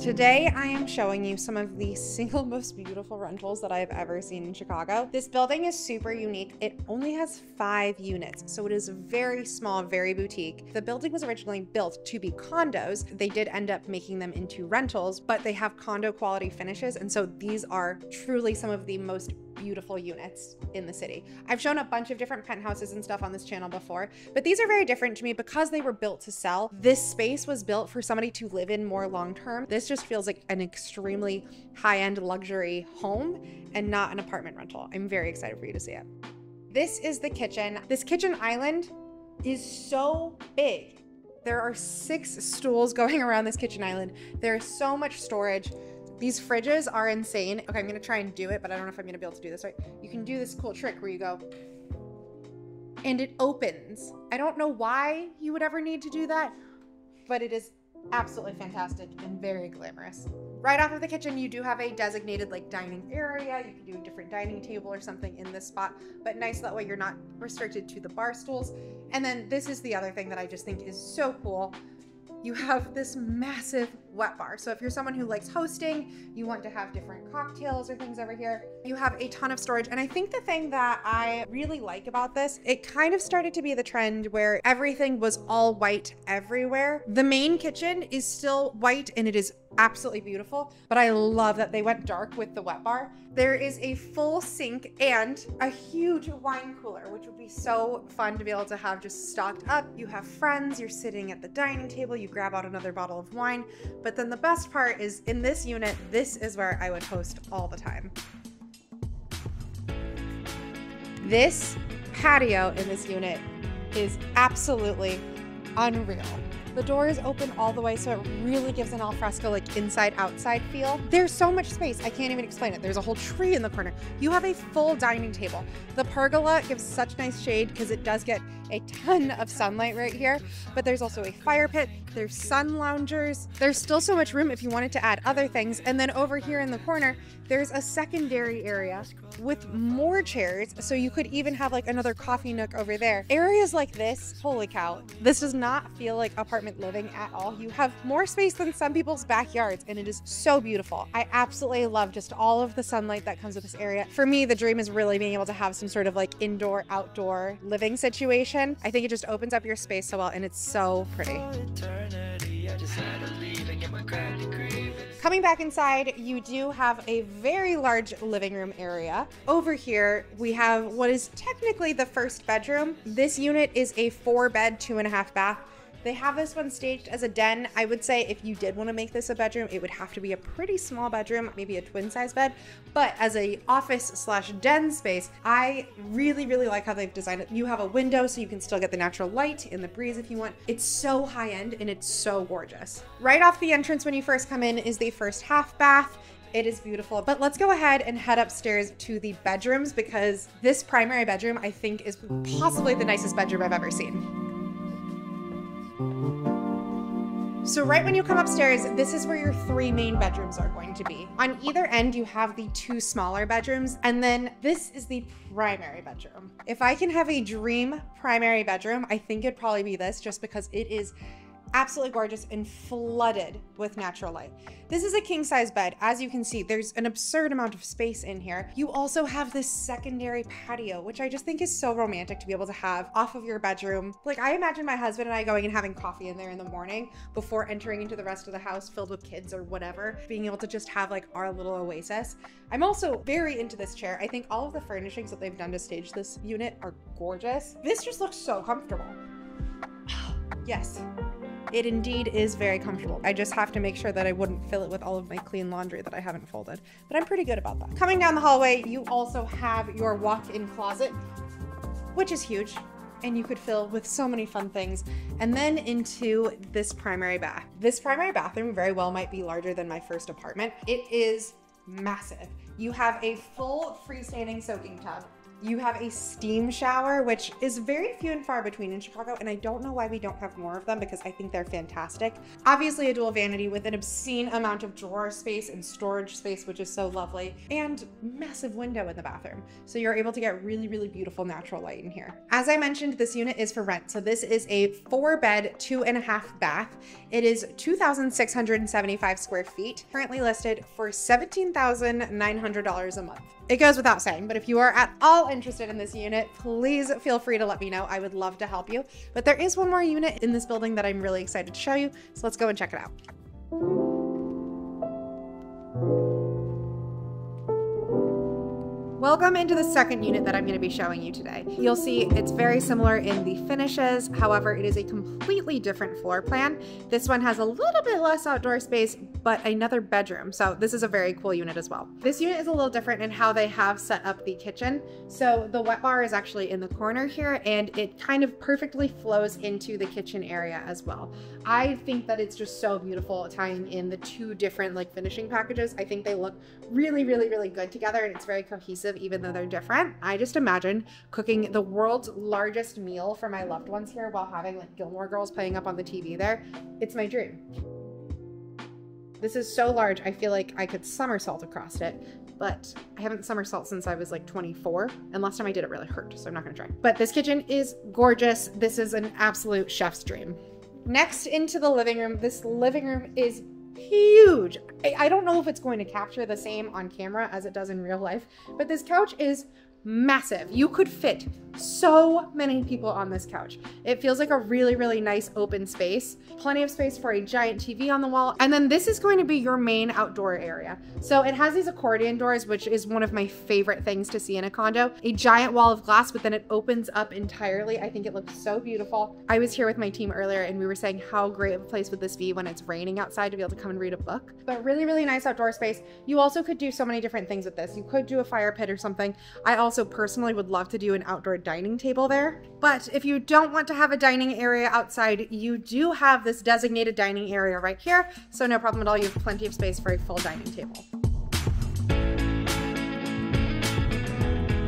Today, I am showing you some of the single most beautiful rentals that I have ever seen in Chicago. This building is super unique. It only has five units, so it is very small, very boutique. The building was originally built to be condos. They did end up making them into rentals, but they have condo quality finishes, and so these are truly some of the most beautiful units in the city. I've shown a bunch of different penthouses and stuff on this channel before, but these are very different to me because they were built to sell. This space was built for somebody to live in more long term. This just feels like an extremely high-end luxury home and not an apartment rental. I'm very excited for you to see it. This is the kitchen. This kitchen island is so big. There are six stools going around this kitchen island. There is so much storage. These fridges are insane. Okay, I'm gonna try and do it, but I don't know if I'm gonna be able to do this right. You can do this cool trick where you go and it opens. I don't know why you would ever need to do that, but it is absolutely fantastic and very glamorous. Right off of the kitchen, you do have a designated like dining area. You can do a different dining table or something in this spot, but nice that way you're not restricted to the bar stools. And then this is the other thing that I just think is so cool you have this massive wet bar. So if you're someone who likes hosting, you want to have different cocktails or things over here, you have a ton of storage. And I think the thing that I really like about this, it kind of started to be the trend where everything was all white everywhere. The main kitchen is still white and it is absolutely beautiful, but I love that they went dark with the wet bar. There is a full sink and a huge wine cooler, which would be so fun to be able to have just stocked up. You have friends, you're sitting at the dining table, you grab out another bottle of wine. But then the best part is in this unit, this is where I would host all the time. This patio in this unit is absolutely unreal. The door is open all the way, so it really gives an alfresco, like inside outside feel. There's so much space, I can't even explain it. There's a whole tree in the corner. You have a full dining table. The pergola gives such nice shade because it does get a ton of sunlight right here, but there's also a fire pit. There's sun loungers. There's still so much room if you wanted to add other things. And then over here in the corner, there's a secondary area with more chairs. So you could even have like another coffee nook over there. Areas like this, holy cow, this does not feel like apartment living at all. You have more space than some people's backyards and it is so beautiful. I absolutely love just all of the sunlight that comes with this area. For me, the dream is really being able to have some sort of like indoor outdoor living situation. I think it just opens up your space so well and it's so pretty. Coming back inside, you do have a very large living room area. Over here, we have what is technically the first bedroom. This unit is a four bed, two and a half bath. They have this one staged as a den. I would say if you did want to make this a bedroom, it would have to be a pretty small bedroom, maybe a twin size bed. But as a office slash den space, I really, really like how they've designed it. You have a window so you can still get the natural light and the breeze if you want. It's so high end and it's so gorgeous. Right off the entrance when you first come in is the first half bath. It is beautiful. But let's go ahead and head upstairs to the bedrooms because this primary bedroom I think is possibly the nicest bedroom I've ever seen. So right when you come upstairs, this is where your three main bedrooms are going to be. On either end, you have the two smaller bedrooms, and then this is the primary bedroom. If I can have a dream primary bedroom, I think it'd probably be this just because it is absolutely gorgeous and flooded with natural light. This is a king size bed. As you can see, there's an absurd amount of space in here. You also have this secondary patio, which I just think is so romantic to be able to have off of your bedroom. Like I imagine my husband and I going and having coffee in there in the morning before entering into the rest of the house filled with kids or whatever, being able to just have like our little oasis. I'm also very into this chair. I think all of the furnishings that they've done to stage this unit are gorgeous. This just looks so comfortable. yes, it indeed is very comfortable. I just have to make sure that I wouldn't fill it with all of my clean laundry that I haven't folded, but I'm pretty good about that. Coming down the hallway, you also have your walk-in closet, which is huge and you could fill with so many fun things. And then into this primary bath. This primary bathroom very well might be larger than my first apartment. It is massive. You have a full freestanding soaking tub You have a steam shower, which is very few and far between in Chicago, and I don't know why we don't have more of them because I think they're fantastic. Obviously, a dual vanity with an obscene amount of drawer space and storage space, which is so lovely, and massive window in the bathroom. So you're able to get really, really beautiful natural light in here. As I mentioned, this unit is for rent. So this is a four bed, two and a half bath. It is 2,675 square feet, currently listed for $17,900 a month. It goes without saying, but if you are at all interested in this unit, please feel free to let me know. I would love to help you. But there is one more unit in this building that I'm really excited to show you. So let's go and check it out. Welcome into the second unit that I'm going to be showing you today. You'll see it's very similar in the finishes, however, it is a completely different floor plan. This one has a little bit less outdoor space, but another bedroom. So this is a very cool unit as well. This unit is a little different in how they have set up the kitchen. So the wet bar is actually in the corner here and it kind of perfectly flows into the kitchen area as well. I think that it's just so beautiful tying in the two different like finishing packages. I think they look really, really, really good together and it's very cohesive even though they're different. I just imagine cooking the world's largest meal for my loved ones here while having like Gilmore Girls playing up on the TV there. It's my dream. This is so large, I feel like I could somersault across it, but I haven't somersault since I was like 24, and last time I did it really hurt, so I'm not gonna try. But this kitchen is gorgeous. This is an absolute chef's dream. Next into the living room, this living room is huge. I, I, don't know if it's going to capture the same on camera as it does in real life, but this couch is massive. You could fit so many people on this couch. It feels like a really, really nice open space. Plenty of space for a giant TV on the wall. And then this is going to be your main outdoor area. So it has these accordion doors, which is one of my favorite things to see in a condo. A giant wall of glass, but then it opens up entirely. I think it looks so beautiful. I was here with my team earlier and we were saying how great of a place would this be when it's raining outside to be able to come and read a book. But really, really nice outdoor space. You also could do so many different things with this. You could do a fire pit or something. I also personally would love to do an outdoor dining table there. But if you don't want to have a dining area outside, you do have this designated dining area right here. So no problem at all. You have plenty of space for a full dining table.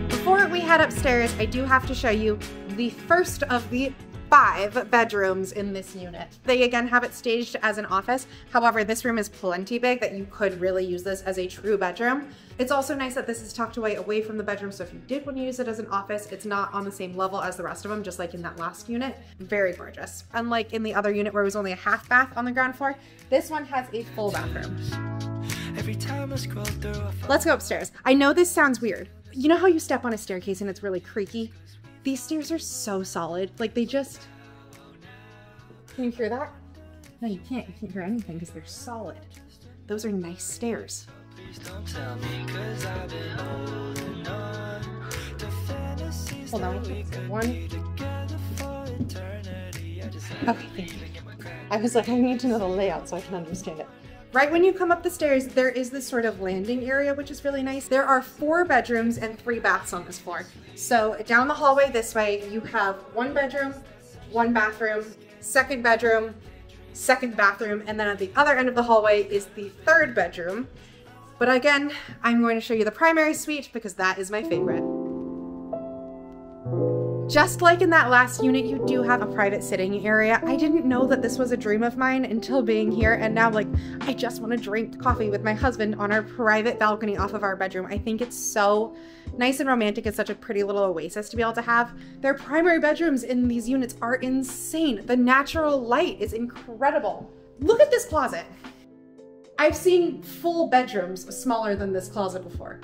Before we head upstairs, I do have to show you the first of the five bedrooms in this unit. They again have it staged as an office. However, this room is plenty big that you could really use this as a true bedroom. It's also nice that this is tucked away away from the bedroom. So if you did want to use it as an office, it's not on the same level as the rest of them, just like in that last unit. Very gorgeous. Unlike in the other unit where it was only a half bath on the ground floor, this one has a full bathroom. Let's go upstairs. I know this sounds weird. You know how you step on a staircase and it's really creaky? These stairs are so solid. Like they just, can you hear that? No, you can't. You can't hear anything because they're solid. Those are nice stairs. Hold on. One. Okay, thank you. I was like, I need to know the layout so I can understand it. Right when you come up the stairs, there is this sort of landing area, which is really nice. There are four bedrooms and three baths on this floor. So down the hallway this way, you have one bedroom, one bathroom, second bedroom, second bathroom, and then at the other end of the hallway is the third bedroom. But again, I'm going to show you the primary suite because that is my favorite. Just like in that last unit, you do have a private sitting area. I didn't know that this was a dream of mine until being here, and now like, I just want to drink coffee with my husband on our private balcony off of our bedroom. I think it's so nice and romantic. It's such a pretty little oasis to be able to have. Their primary bedrooms in these units are insane. The natural light is incredible. Look at this closet. I've seen full bedrooms smaller than this closet before.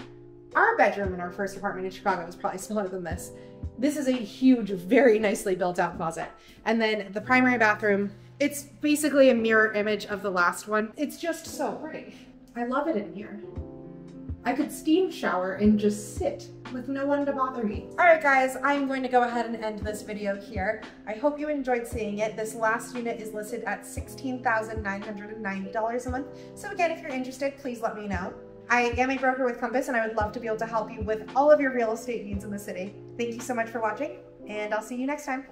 Our bedroom in our first apartment in Chicago was probably smaller than this. This is a huge, very nicely built out closet. And then the primary bathroom, it's basically a mirror image of the last one. It's just so pretty. I love it in here. I could steam shower and just sit with no one to bother me. All right, guys, I'm going to go ahead and end this video here. I hope you enjoyed seeing it. This last unit is listed at $16,990 a month. So again, if you're interested, please let me know. I am a broker with Compass and I would love to be able to help you with all of your real estate needs in the city. Thank you so much for watching and I'll see you next time.